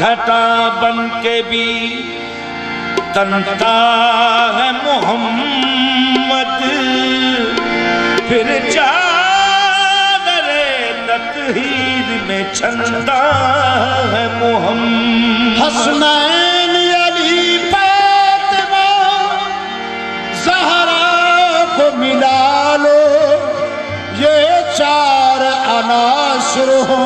घटा बन के भी तनता है मोहम्मद। फिर चादरे ततहीर में छंदा है मोहम्मद। हसनैन अली फातिमा, जहरा को मिला लो। ये चार अनासर हो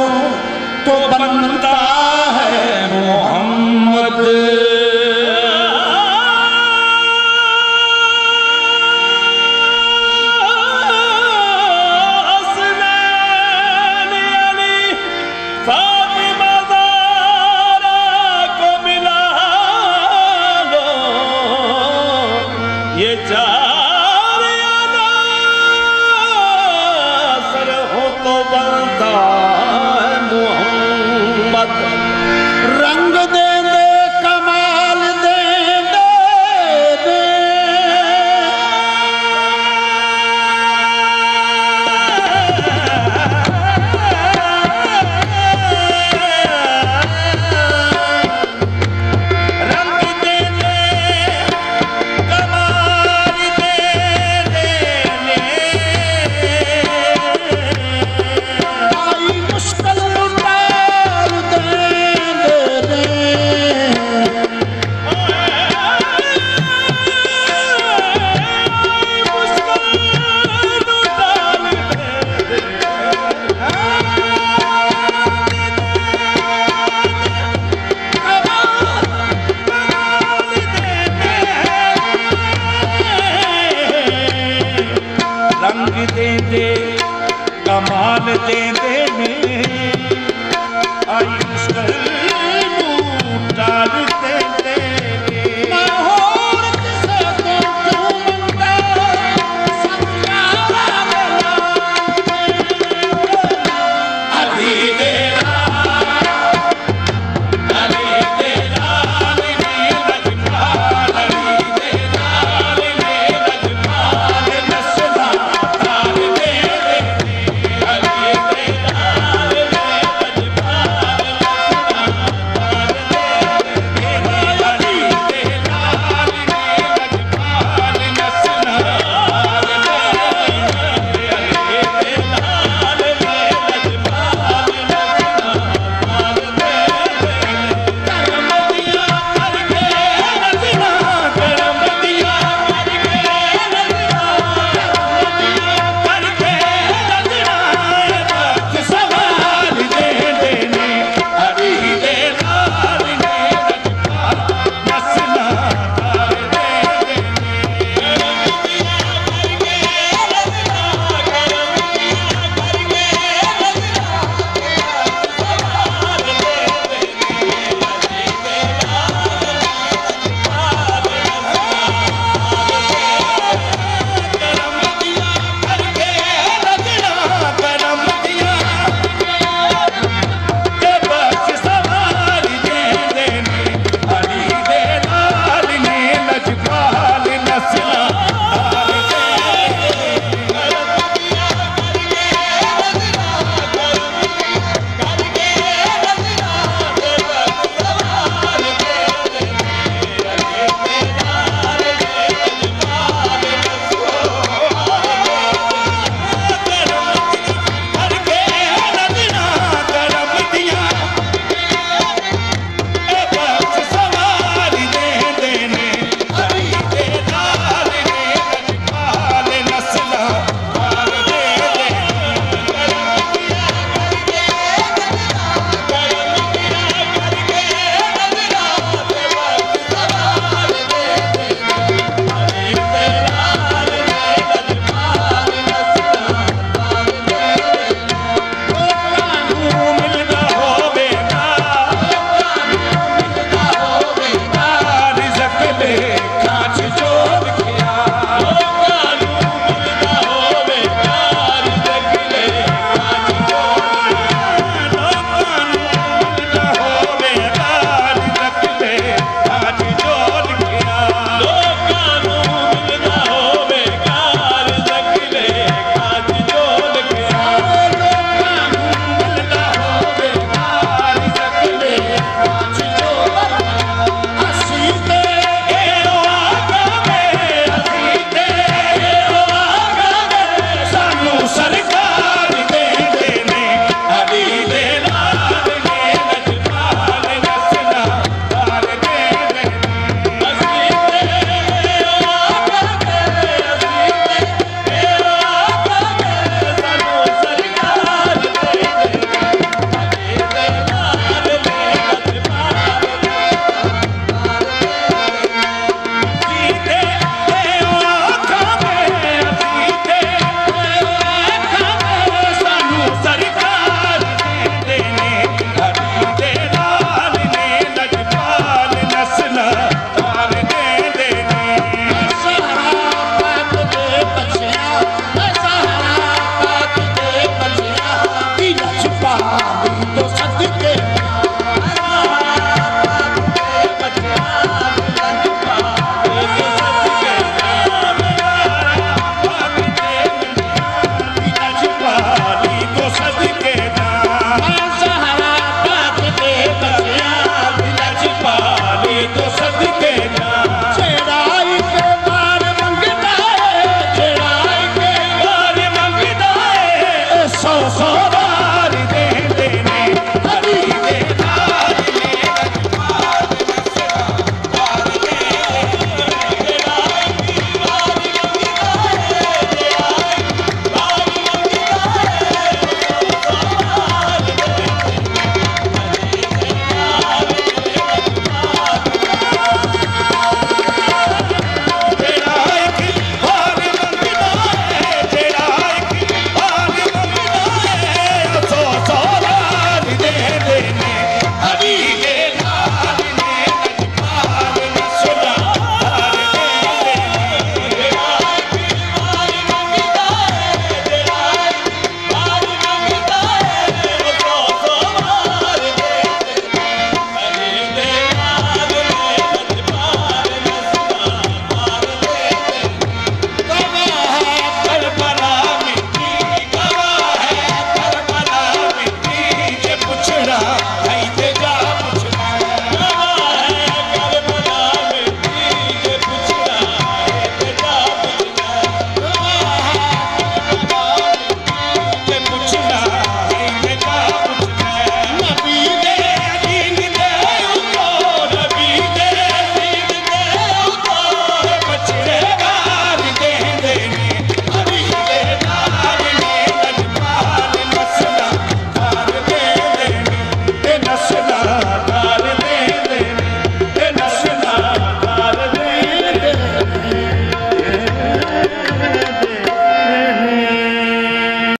Thank you.